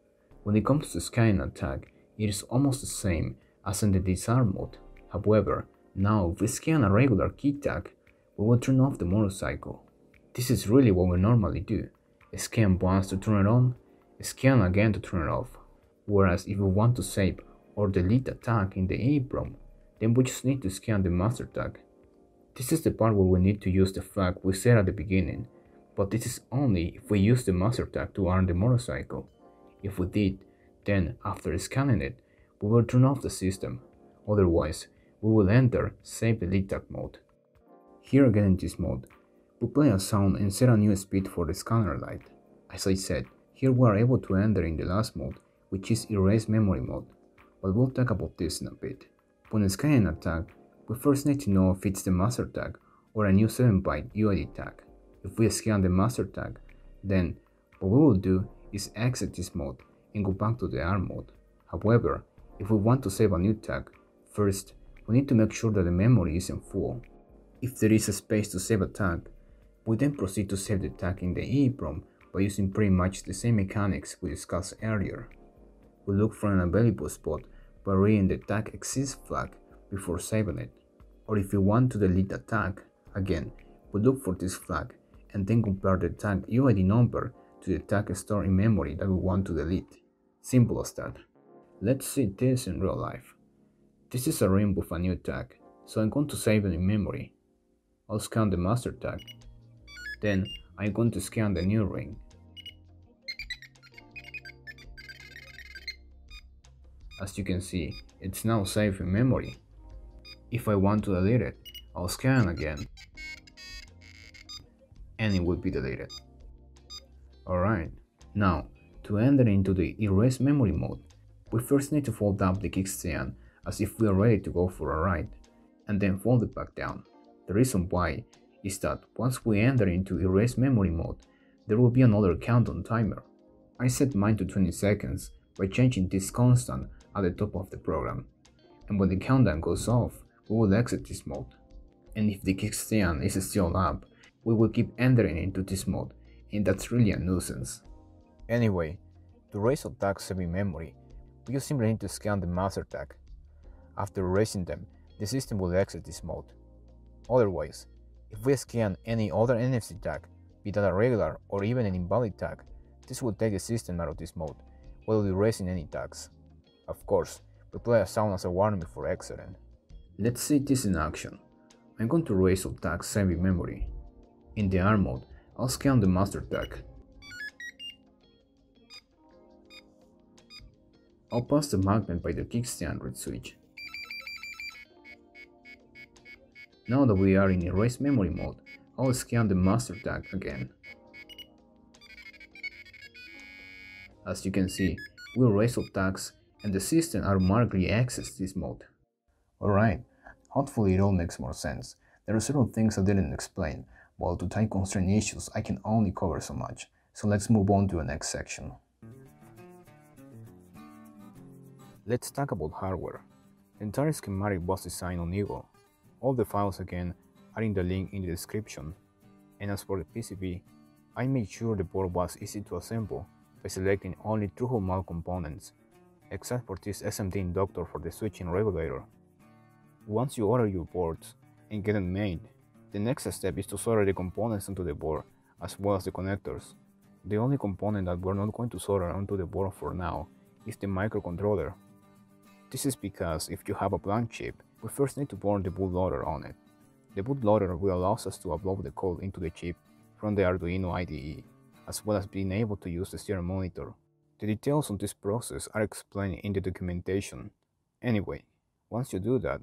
when it comes to scanning attack, it is almost the same as in the disarm mode. However, now if we scan a regular key tag, we will turn off the motorcycle. This is really what we normally do. Scan once to turn it on, scan again to turn it off. Whereas if we want to save or delete a tag in the EEPROM, then we just need to scan the master tag. This is the part where we need to use the flag we set at the beginning, but this is only if we use the master tag to arm the motorcycle. If we did, then after scanning it, we will turn off the system, otherwise we will enter save delete tag mode. Here again in this mode, we play a sound and set a new speed for the scanner light. As I said, here we are able to enter in the last mode, which is erase memory mode, but we'll talk about this in a bit. When scanning a tag, we first need to know if it's the master tag or a new 7-byte UID tag. If we scan the master tag, then what we will do is exit this mode and go back to the ARM mode. However, if we want to save a new tag, first we need to make sure that the memory isn't full. If there is a space to save a tag, we then proceed to save the tag in the EEPROM by using pretty much the same mechanics we discussed earlier. We look for an available spot reading the tag exists flag before saving it. Or if you want to delete a tag, again, we look for this flag and then compare the tag UID number to the tag stored in memory that we want to delete. Simple as that. Let's see this in real life. This is a ring with a new tag, so I'm going to save it in memory. I'll scan the master tag. Then I'm going to scan the new ring. As you can see, it's now saved in memory. If I want to delete it, I'll scan again and it will be deleted. Alright, now to enter into the erase memory mode, we first need to fold up the kickstand as if we are ready to go for a ride, and then fold it back down. The reason why is that once we enter into erase memory mode, there will be another countdown timer. I set mine to 20 seconds by changing this constant at the top of the program, and when the countdown goes off, we will exit this mode. And if the kickstand is still up, we will keep entering into this mode, and that's really a nuisance. Anyway, to erase all tags saved in memory, we just simply need to scan the master tag. After erasing them, the system will exit this mode. Otherwise, if we scan any other NFC tag, be that a regular or even an invalid tag, this will take the system out of this mode, while erasing any tags. Of course, play a sound as a warning before exiting. Let's see this in action. I'm going to erase all tags saved memory. In the ARM mode, I'll scan the master tag. I'll pass the magnet by the kickstand reed switch. Now that we are in erase memory mode, I'll scan the master tag again. As you can see, we erase all tags and the system automatically exits this mode. Alright, hopefully it all makes more sense. There are several things I didn't explain, while to time constraint issues, I can only cover so much, so let's move on to the next section. Let's talk about hardware. The entire schematic was designed on Eagle. All the files again are in the link in the description. And as for the PCB, I made sure the board was easy to assemble by selecting only through-hole mount components, except for this SMD inductor for the switching regulator. Once you order your boards and get them made, the next step is to solder the components onto the board, as well as the connectors. The only component that we're not going to solder onto the board for now is the microcontroller. This is because if you have a blank chip, we first need to burn the bootloader on it. The bootloader will allow us to upload the code into the chip from the Arduino IDE, as well as being able to use the serial monitor. The details on this process are explained in the documentation. Anyway, once you do that,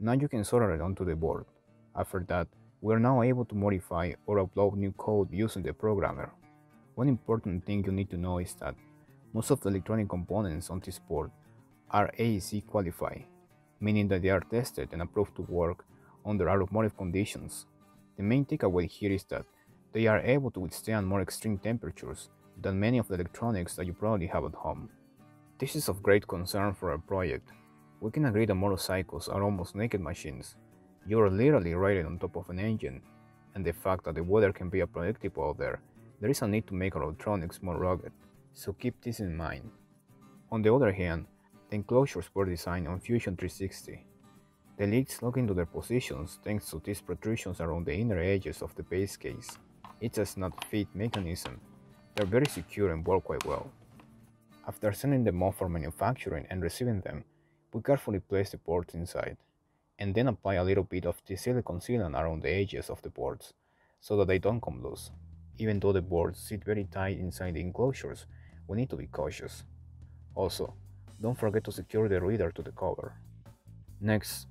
now you can solder it onto the board. After that, we are now able to modify or upload new code using the programmer. One important thing you need to know is that most of the electronic components on this board are AEC qualified, meaning that they are tested and approved to work under automotive conditions. The main takeaway here is that they are able to withstand more extreme temperatures than many of the electronics that you probably have at home. This is of great concern for our project. We can agree that motorcycles are almost naked machines, you're literally riding on top of an engine, and the fact that the weather can be unpredictable out there, there is a need to make our electronics more rugged, so keep this in mind. On the other hand, the enclosures were designed on Fusion 360. The leads lock into their positions thanks to these protrusions around the inner edges of the base case. It's a snap fit mechanism. They're very secure and work quite well. After sending them off for manufacturing and receiving them, we carefully place the ports inside and then apply a little bit of the silicone sealant around the edges of the boards so that they don't come loose. Even though the boards sit very tight inside the enclosures, we need to be cautious. Also, don't forget to secure the reader to the cover. Next,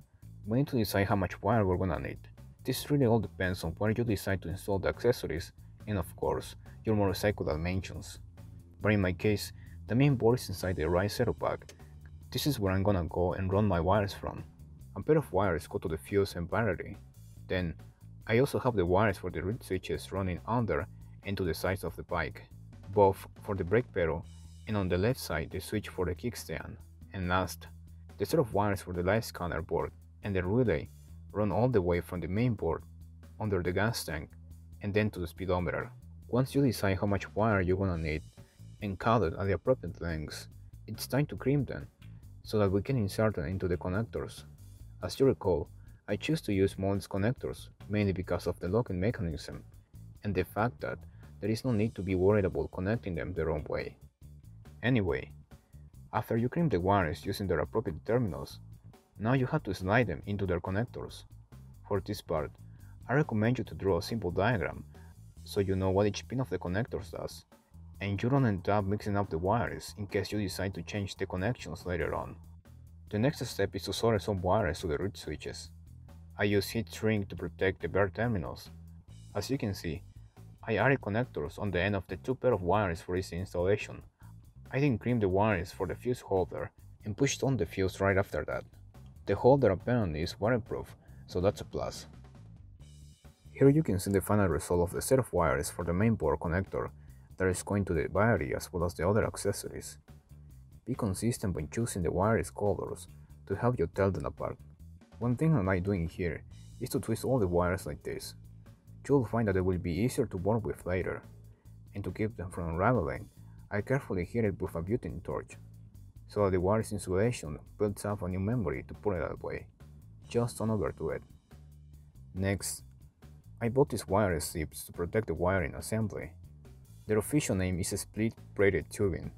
we need to decide how much wire we're gonna need. This really all depends on where you decide to install the accessories and of course, your motorcycle dimensions. But in my case, the main board is inside the right saddlebag. This is where I'm gonna go and run my wires from. A pair of wires go to the fuse and battery. Then, I also have the wires for the reed switches running under and to the sides of the bike, both for the brake pedal and on the left side the switch for the kickstand. And last, the set of wires for the light scanner board and the relay run all the way from the main board under the gas tank and then to the speedometer. Once you decide how much wire you're gonna need and cut it at the appropriate lengths, it's time to crimp them so that we can insert them into the connectors as you recall, I choose to use molded connectors mainly because of the locking mechanism and the fact that there is no need to be worried about connecting them the wrong way. Anyway, after you crimp the wires using their appropriate terminals, now you have to slide them into their connectors. For this part, I recommend you to draw a simple diagram so you know what each pin of the connectors does, and you don't end up mixing up the wires in case you decide to change the connections later on. The next step is to solder some wires to the root switches. I use heat shrink to protect the bare terminals. As you can see, I added connectors on the end of the two pair of wires for easy installation. I then crimped the wires for the fuse holder and pushed on the fuse right after that. The holder apparently is waterproof, so that's a plus. Here you can see the final result of the set of wires for the main board connector that is going to the battery as well as the other accessories. Be consistent when choosing the wires colors to help you tell them apart. One thing I'm doing here is to twist all the wires like this. You'll find that it will be easier to work with later. And to keep them from unraveling, I carefully heat it with a butane torch, so that the wire's insulation builds up a new memory to put it that way. Just turn over to it. Next, I bought these wire strips to protect the wiring assembly. Their official name is split braided tubing.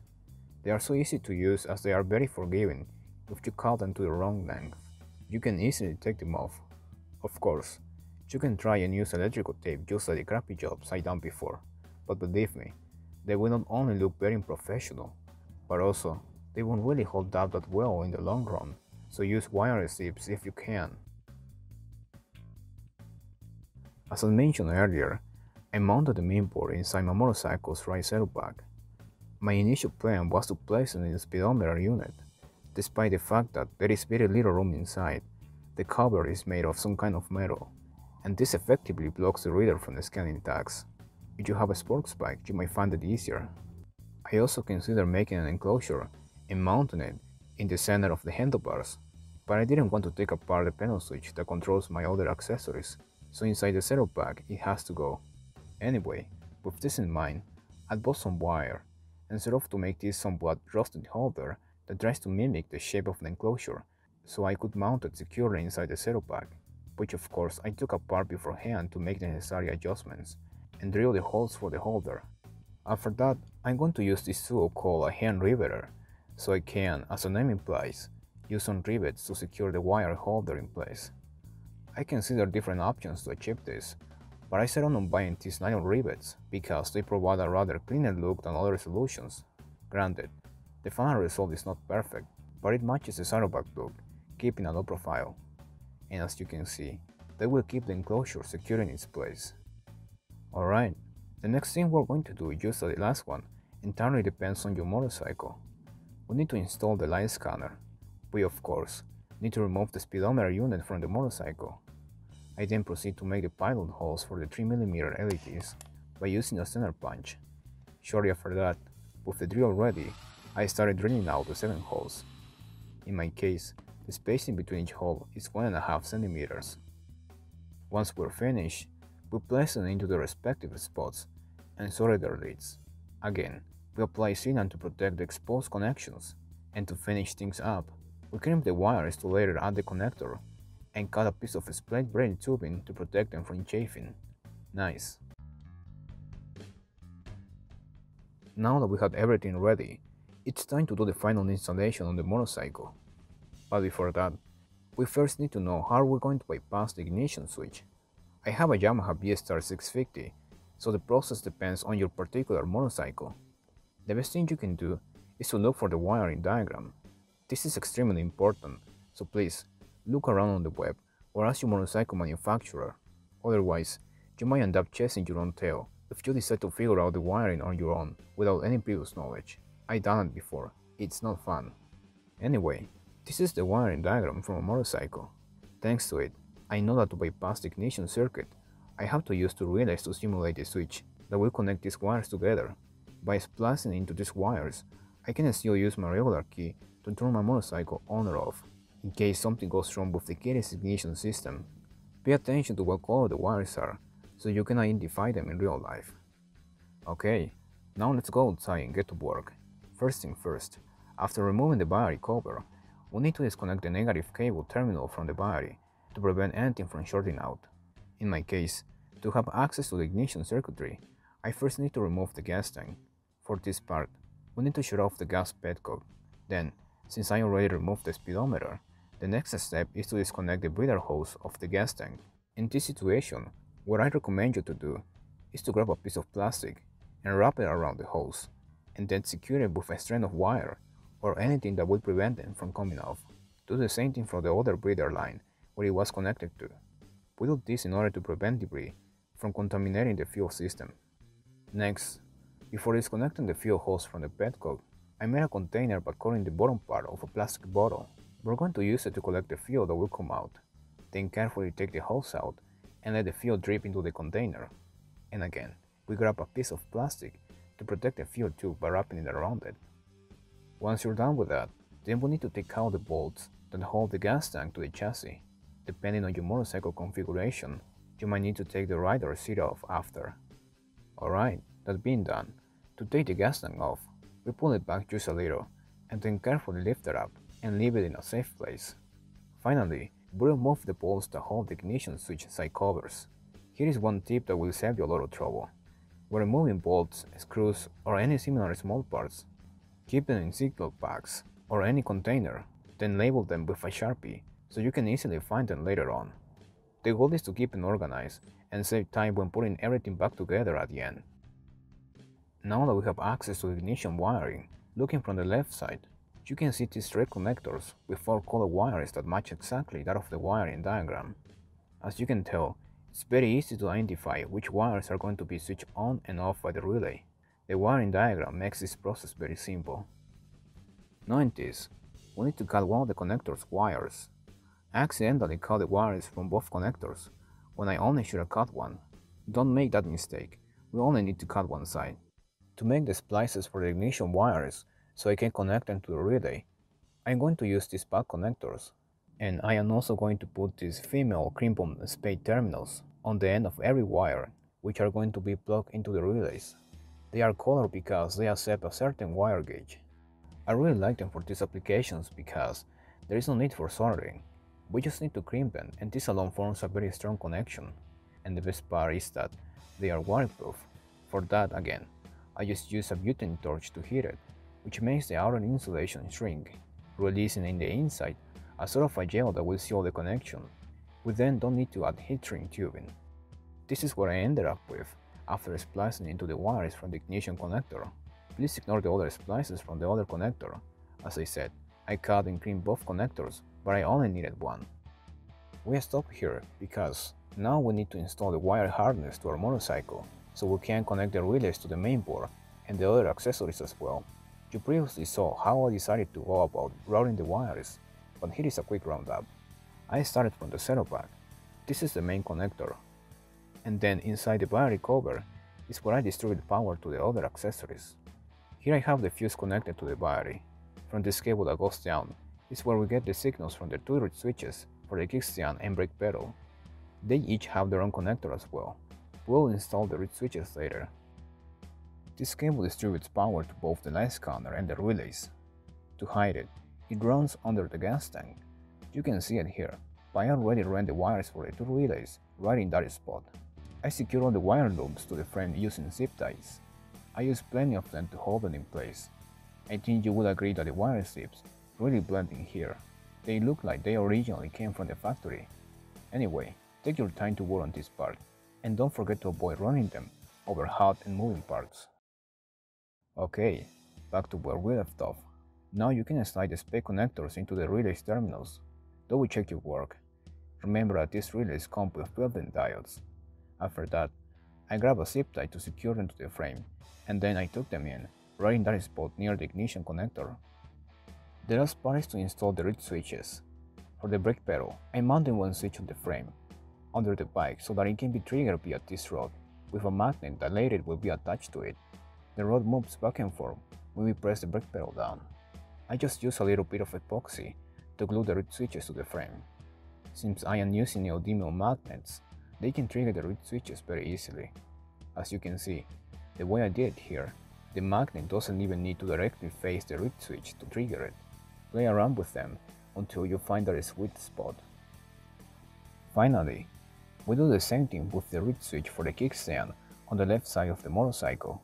They are so easy to use as they are very forgiving if you cut them to the wrong length. You can easily take them off. Of course, you can try and use electrical tape just like the crappy jobs I done before, but believe me, they will not only look very unprofessional, but also they won't really hold up that well in the long run, so use wire strips if you can. As I mentioned earlier, I mounted the mainboard inside my motorcycle's right saddlebag. My initial plan was to place it in the speedometer unit, despite the fact that there is very little room inside. The cover is made of some kind of metal, and this effectively blocks the reader from the scanning tags. If you have a sports bike, you might find it easier. I also considered making an enclosure and mounting it in the center of the handlebars, but I didn't want to take apart the panel switch that controls my other accessories, so inside the saddlebag it has to go. Anyway, with this in mind, I bought some wire and set off to make this somewhat rusted holder that tries to mimic the shape of the enclosure, so I could mount it securely inside the saddlebag, which of course I took apart beforehand to make the necessary adjustments and drill the holes for the holder. After that, I'm going to use this tool called a hand riveter, so I can, as the name implies, use some rivets to secure the wire holder in place. I consider different options to achieve this, but I settled on buying these nylon rivets because they provide a rather cleaner look than other solutions. Granted, the final result is not perfect, but it matches the saddlebag look, keeping a low profile. And as you can see, they will keep the enclosure secure in its place. Alright, the next thing we're going to do, just like the last one, entirely depends on your motorcycle. We need to install the light scanner. We of course need to remove the speedometer unit from the motorcycle. I then proceed to make the pilot holes for the 3mm LEDs by using a center punch. Shortly after that, with the drill ready, I started drilling out the 7 holes. In my case, the spacing between each hole is 1.5 centimeters. Once we're finished, we place them into the respective spots and solder their leads. Again, we apply sealant to protect the exposed connections, and to finish things up, we crimp the wires to later add the connector and cut a piece of split braid tubing to protect them from chafing. Nice. Now that we have everything ready, it's time to do the final installation on the motorcycle. But before that, we first need to know how we're going to bypass the ignition switch. I have a Yamaha V-Star 650, so the process depends on your particular motorcycle. The best thing you can do is to look for the wiring diagram. This is extremely important, so please look around on the web or ask your motorcycle manufacturer. Otherwise, you might end up chasing your own tail if you decide to figure out the wiring on your own without any previous knowledge. I done it before, it's not fun. Anyway, this is the wiring diagram from a motorcycle. Thanks to it, I know that to bypass the ignition circuit, I have to use two relays to simulate the switch that will connect these wires together. By splicing into these wires, I can still use my regular key to turn my motorcycle on or off in case something goes wrong with the keyless ignition system. Pay attention to what color the wires are, so you can identify them in real life. Okay, now let's go outside and get to work. First thing first, after removing the battery cover, we need to disconnect the negative cable terminal from the battery, to prevent anything from shorting out. In my case, to have access to the ignition circuitry, I first need to remove the gas tank. For this part, we need to shut off the gas petcock. Then, since I already removed the speedometer, the next step is to disconnect the breather hose of the gas tank. In this situation, what I recommend you to do is to grab a piece of plastic and wrap it around the hose, and then secure it with a strand of wire or anything that will prevent them from coming off. Do the same thing for the other breather line where it was connected to. We do this in order to prevent debris from contaminating the fuel system. Next, before disconnecting the fuel hose from the petcock, I made a container by cutting the bottom part of a plastic bottle. We're going to use it to collect the fuel that will come out. Then carefully take the hose out and let the fuel drip into the container. And again, we grab a piece of plastic to protect the fuel tube by wrapping it around it. Once you're done with that, then we need to take out the bolts that hold the gas tank to the chassis. Depending on your motorcycle configuration, you might need to take the rider seat off after. Alright, that being done, to take the gas tank off, we pull it back just a little, and then carefully lift it up and leave it in a safe place. Finally, remove the bolts that hold the ignition switch side covers. Here is one tip that will save you a lot of trouble. When removing bolts, screws, or any similar small parts, keep them in Ziploc bags or any container, then label them with a sharpie so you can easily find them later on. The goal is to keep them organized and save time when putting everything back together at the end. Now that we have access to ignition wiring, looking from the left side, you can see these red connectors with four color wires that match exactly that of the wiring diagram. As you can tell, it's very easy to identify which wires are going to be switched on and off by the relay. The wiring diagram makes this process very simple. Knowing this, we need to cut one of the connector's wires. I accidentally cut the wires from both connectors, when I only should have cut one. Don't make that mistake, we only need to cut one side. To make the splices for the ignition wires, so I can connect them to the relay, I'm going to use these pad connectors, and I am also going to put these female crimpon spade terminals on the end of every wire, which are going to be plugged into the relays. They are colored because they accept a certain wire gauge. I really like them for these applications because there is no need for soldering. We just need to crimp them and this alone forms a very strong connection. And the best part is that they are waterproof. For that again, I just use a butane torch to heat it, which makes the outer insulation shrink, releasing in the inside a sort of a gel that will seal the connection. We then don't need to add heat shrink tubing. This is what I ended up with after splicing into the wires from the ignition connector. Please ignore the other splices from the other connector. As I said, I cut and crimped both connectors, but I only needed one. We stop here because now we need to install the wire harness to our motorcycle so we can connect the relays to the main board and the other accessories as well. You previously saw how I decided to go about routing the wires, but here is a quick roundup. I started from the setup pack. This is the main connector. And then inside the battery cover is where I distribute power to the other accessories. Here I have the fuse connected to the battery. From this cable that goes down is where we get the signals from the two reed switches for the kickstand and brake pedal. They each have their own connector as well. We'll install the reed switches later. This cable distributes power to both the light scanner and the relays. To hide it, it runs under the gas tank. You can see it here, I already ran the wires for the two relays right in that spot. I secure all the wire loops to the frame using zip ties. I use plenty of them to hold them in place. I think you would agree that the wire zips really blend in here. They look like they originally came from the factory. Anyway, take your time to work on this part, and don't forget to avoid running them over hot and moving parts. Okay, back to where we left off. Now you can slide the spec connectors into the relays terminals. Double check your work. Remember that these relays come with built-in diodes. After that, I grab a zip tie to secure them to the frame, and then I took them in, right in that spot near the ignition connector. The last part is to install the reed switches. For the brake pedal, I mounted one switch on the frame, under the bike so that it can be triggered via this rod, with a magnet that later will be attached to it. The rod moves back and forth when we press the brake pedal down. I just use a little bit of epoxy to glue the reed switches to the frame. Since I am using neodymium magnets, they can trigger the reed switches very easily. As you can see, the way I did here, the magnet doesn't even need to directly face the reed switch to trigger it. Play around with them until you find that sweet spot. Finally, we do the same thing with the reed switch for the kickstand on the left side of the motorcycle.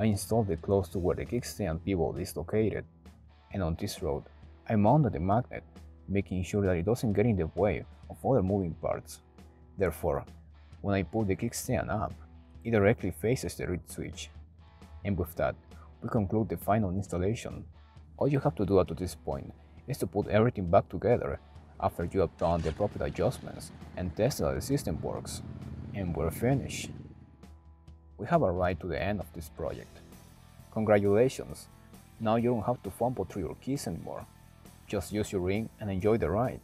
I installed it close to where the kickstand pivot is located, and on this road, I mounted the magnet, making sure that it doesn't get in the way of other moving parts. Therefore, when I pull the kickstand up, it directly faces the reed switch. And with that, we conclude the final installation. All you have to do up to this point is to put everything back together after you have done the proper adjustments and tested that the system works. And we're finished. We have arrived to the end of this project. Congratulations! Now you don't have to fumble through your keys anymore. Just use your ring and enjoy the ride.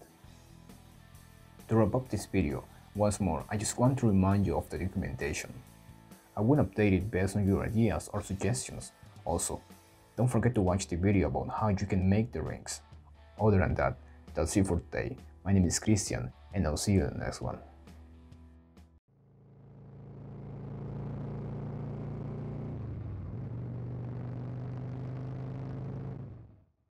To wrap up this video, once more, I just want to remind you of the documentation. I will update it based on your ideas or suggestions. Also, don't forget to watch the video about how you can make the rings. Other than that, that's it for today. My name is Cristian and I'll see you in the next one.